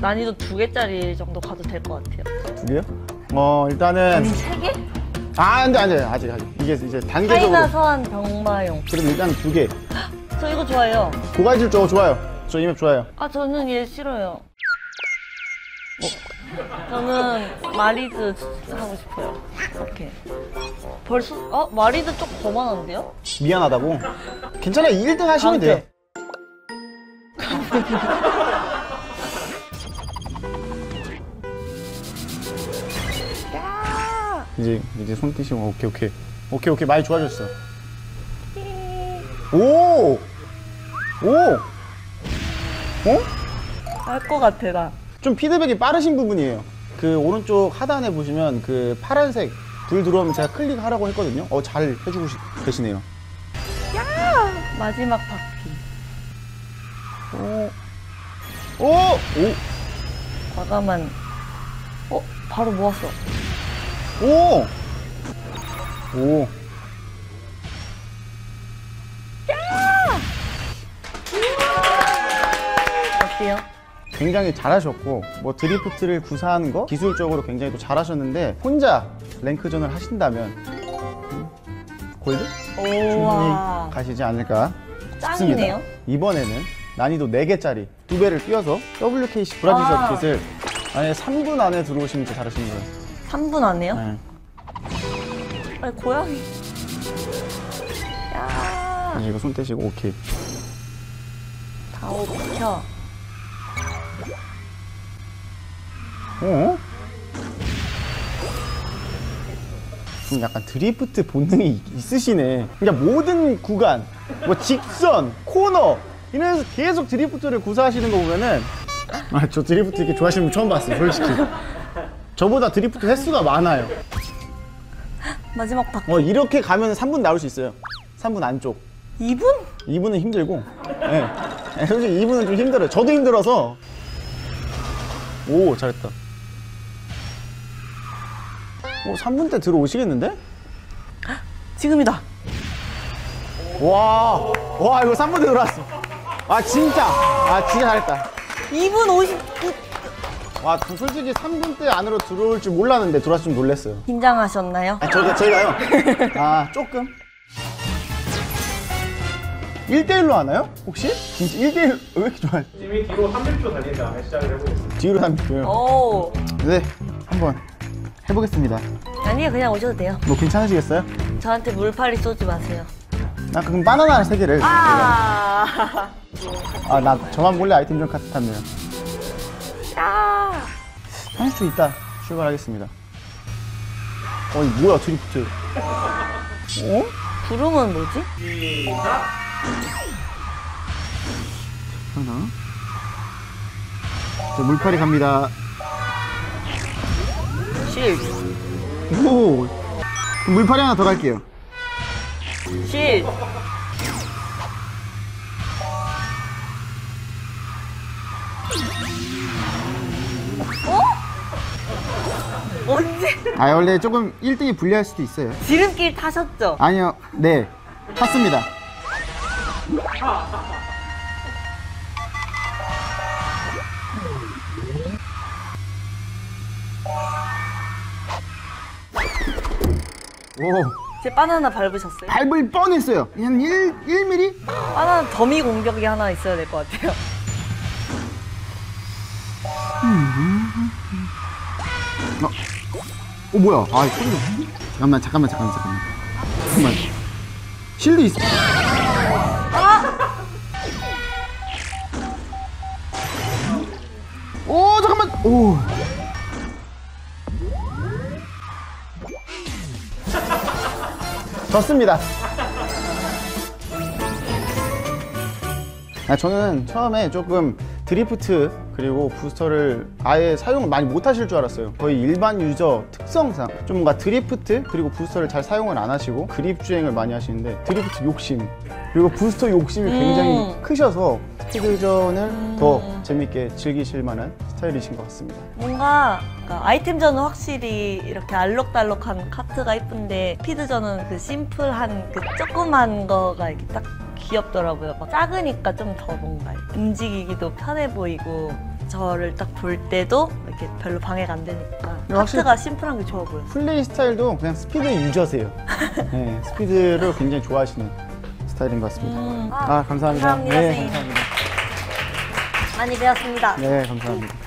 난이도 두 개짜리 정도 가도 될 것 같아요. 두 개요? 어 일단은 아니 세 개? 아 안돼 안돼 아직 아직 이게 이제 단계적으로 차이나 서한 병마용. 그럼 일단 두 개. 저 이거 좋아해요. 고가질 저 좋아요. 저 이맵 좋아요. 아 저는 얘 싫어요. 저는 마리드 하고 싶어요. 이렇게. 벌써 어 마리드 좀더 많은데요? 미안하다고. 괜찮아 1등 하시면 돼요. 이제 이제 손 띄시고 오케이 오케이 오케이 오케이 많이 좋아졌어. 오! 오! 어? 할 것 같아 나. 좀 피드백이 빠르신 부분이에요. 그 오른쪽 하단에 보시면 그 파란색 불 들어오면 제가 클릭하라고 했거든요. 어, 잘 해주고 시- 계시네요. 마지막 바퀴. 오! 오! 오! 과감한. 어 바로 모았어. 오! 오! 어때요? 굉장히 잘하셨고 뭐 드리프트를 구사하는 거 기술적으로 굉장히 또 잘하셨는데 혼자 랭크전을 하신다면 음, 골드 충분히. 가시지 않을까 짱이네요. 싶습니다. 이번에는 난이도 4개짜리 두 배를 뛰어서 WKC 브라질 아. 서킷을 만약에 3분 안에 들어오시면 진짜 잘하시는 거예요. 3분 안 해요? 네. 아니 고양이. 야. 이제 이거 손 떼시고 오케이. 다오 비켜. 어? 좀 약간 드리프트 본능이 있으시네. 그러니까 모든 구간, 뭐 직선, 코너 이래서 계속 드리프트를 구사하시는 거 보면은 아 저 드리프트 이렇게 좋아하시는 분 처음 봤어요, 솔직히. 저보다 드리프트 횟수가 많아요. 마지막 바퀴. 어 이렇게 가면 3분 나올 수 있어요. 3분 안쪽. 2분? 2분은 힘들고, 예. 예, 솔직히 2분은 좀 힘들어요. 저도 힘들어서. 오, 잘했다. 오, 3분 때 들어오시겠는데? 지금이다. 와, 와, 이거 3분 때 들어왔어. 아, 진짜. 아, 진짜 잘했다. 2분 59. 와, 저 솔직히 3분 때 안으로 들어올 줄 몰랐는데 들어와서 좀 놀랐어요. 긴장하셨나요? 아, 저가, 제가요? 아, 조금? 1대1로 하나요? 혹시? 진짜 1대1, 왜 이렇게 좋아해? 이미 뒤로 300초 달린 다음에 시작을 해보겠습니다. 뒤로 담을게요. 오. 네, 한번 해보겠습니다. 아니요, 그냥 오셔도 돼요. 뭐 괜찮으시겠어요? 저한테 물파리 쏘지 마세요. 나 그럼 바나나 세 개를. 아. 아, 나 저만 몰래 아이템 좀 카트 탔네요. 야. 30초 있다 출발하겠습니다. 어, 이 뭐야, 드리프트. 어? 구름은 뭐지? 하나. 자, 물파리 갑니다. 쉴. 오! 물파리 하나 더 갈게요. 쉴. 언제? 아, 원래 조금 1등이 불리할 수도 있어요. 지름길 타셨죠? 아니요, 네. 탔습니다. 오, 제 바나나 밟으셨어요? 밟을 뻔했어요. 한 1, 1mm? 바나나 더미 공격이 하나 있어야 될 것 같아요. 어, 어 뭐야? 아, 소리. 잠깐만, 잠깐만, 잠깐만, 잠깐만. 잠깐만. 실드 있어. 오, 잠깐만. 오. 졌습니다. 아, 저는 처음에 조금 드리프트 그리고 부스터를 아예 사용을 많이 못 하실 줄 알았어요. 거의 일반 user 특성상 좀 뭔가 드리프트 그리고 부스터를 잘 사용을 안 하시고 그립 주행을 많이 하시는데 드리프트 욕심 그리고 부스터 욕심이 굉장히 크셔서 스피드전을 더 재밌게 즐기실 만한 스타일이신 것 같습니다. 뭔가 그러니까 아이템전은 확실히 이렇게 알록달록한 카트가 이쁜데 스피드전은 그 심플한 그 조그만 거가 이렇게 딱 귀엽더라고요. 막 작으니까 좀 더 뭔가 움직이기도 편해 보이고 저를 딱 볼 때도 이렇게 별로 방해가 안 되니까 확실히- 카트가 심플한 게 좋아 보여요. 플레이 스타일도 그냥 스피드 유저세요. 네, 스피드를 굉장히 좋아하시는 스타일인 것 같습니다. 음. 아, 감사합니다. 감사합니다, 네, 선생님. 감사합니다. 많이 배웠습니다. 네, 감사합니다.